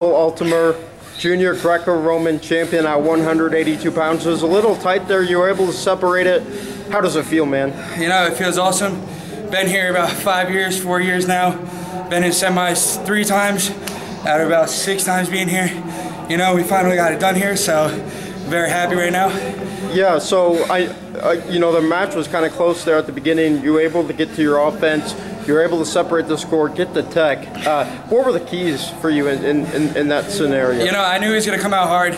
Altomer, junior Greco-Roman champion at 182 pounds. It was a little tight there. You were able to separate it. How does it feel, man? You know, it feels awesome. Been here about five years, four years now. Been in semis three times, out of about six times being here. You know, we finally got it done here, so very happy right now. Yeah, so I, uh, you know, the match was kind of close there at the beginning. You were able to get to your offense. You were able to separate the score, get the tech. Uh, what were the keys for you in, in, in, that scenario? You know, I knew he was going to come out hard,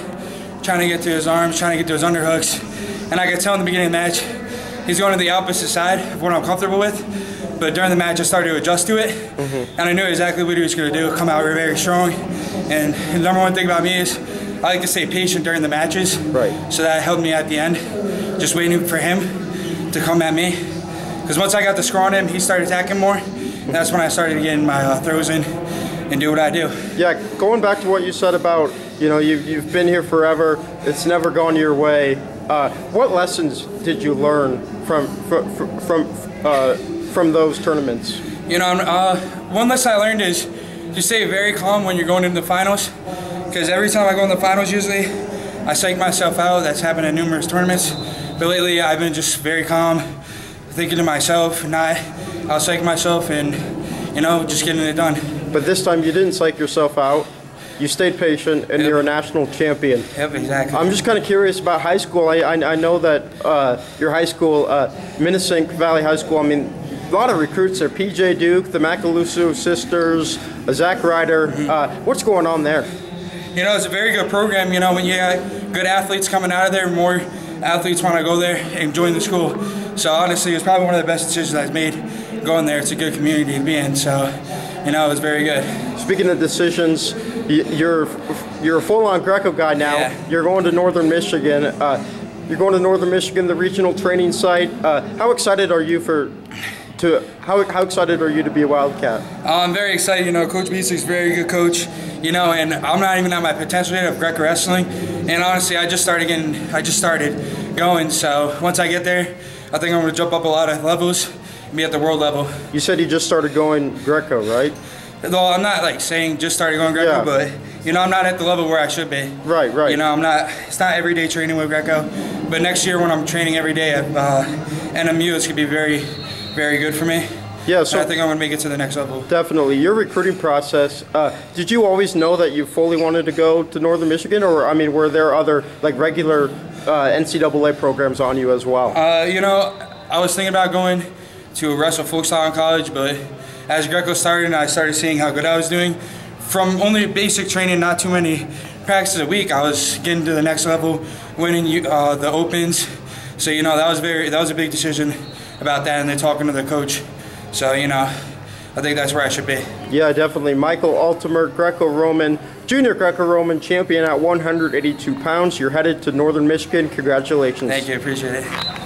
trying to get to his arms, trying to get to his underhooks. And I could tell in the beginning of the match, he's going to the opposite side of what I'm comfortable with. But during the match, I started to adjust to it. Mm-hmm. And I knew exactly what he was going to do, come out very strong. And the number one thing about me is I like to stay patient during the matches. Right. So that helped me at the end, just waiting for him to come at me. Because once I got the score on him, he started attacking more. That's when I started getting my uh, throws in and do what I do. Yeah, going back to what you said about, you know, you've, you've been here forever, it's never gone your way. Uh, what lessons did you learn from, from, from, uh, from those tournaments? You know, uh, one lesson I learned is to stay very calm when you're going into the finals. Because every time I go in the finals, usually, I psych myself out. That's happened in numerous tournaments. But lately, I've been just very calm, thinking to myself, not I'll psych myself and you know just getting it done. But this time you didn't psych yourself out. You stayed patient, and yep. you're a national champion. Yep, exactly. I'm just kind of curious about high school. I, I, I know that uh, your high school, uh, Minisink Valley High School. I mean, a lot of recruits there. PJ Duke, the Macaluso sisters, Zach Ryder. Mm-hmm. Uh, what's going on there? You know, it's a very good program. You know, when you got good athletes coming out of there, more athletes want to go there and join the school. So honestly, it was probably one of the best decisions I've made going there. It's a good community to be in. So, you know, it was very good. Speaking of decisions, you're you're a full-on Greco guy now. Yeah. You're going to Northern Michigan. Uh, you're going to Northern Michigan, the regional training site. Uh, how excited are you for to how, how excited are you to be a Wildcat? Uh, I'm very excited. You know, Coach Beasley's a very good coach. You know, and I'm not even at my potential yet of Greco wrestling. And honestly, I just started getting, I just started going. So once I get there, I think I'm going to jump up a lot of levels and be at the world level. You said you just started going Greco, right? Though I'm not like saying just started going Greco, yeah. but you know I'm not at the level where I should be. Right, right. You know I'm not. It's not everyday training with Greco, but next year when I'm training every day at uh, NMU, it's gonna be very very good for me. Yeah, so and I think I'm gonna make it to the next level. Definitely. Your recruiting process. Uh, did you always know that you fully wanted to go to Northern Michigan, or I mean, were there other like regular uh, NCAA programs on you as well? Uh, you know, I was thinking about going to wrestle folk style in college, but as Greco started and I started seeing how good I was doing, from only basic training, not too many practices a week, I was getting to the next level, winning uh, the opens. So you know that was very that was a big decision about that, and then talking to the coach. So, you know, I think that's where I should be. Yeah, definitely. Michael Altomer, Greco-Roman, junior Greco-Roman champion at 182 pounds. You're headed to Northern Michigan. Congratulations. Thank you. Appreciate it.